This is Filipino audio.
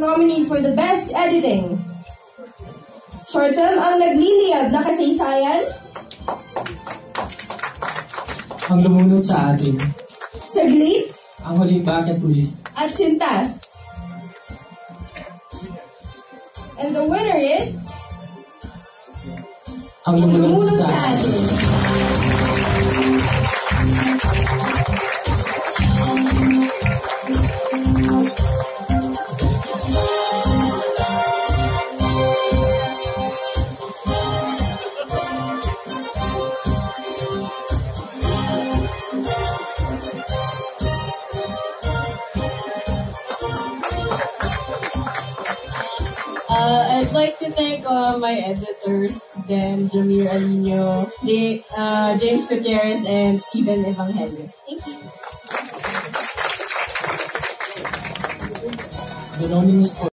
nominees for the Best Editing. Short film ang nagliliyab na kasaysayan, Ang lumunod sa atin. saglit, Ang huling bucket list. at sintas. And the winner is... Ang lumunod Lumunod sa sa atin. atin. Uh, I'd like to thank uh, my editors, Dan Jamir Alino, uh, James Gutierrez, and Steven Evangelio. Thank you. The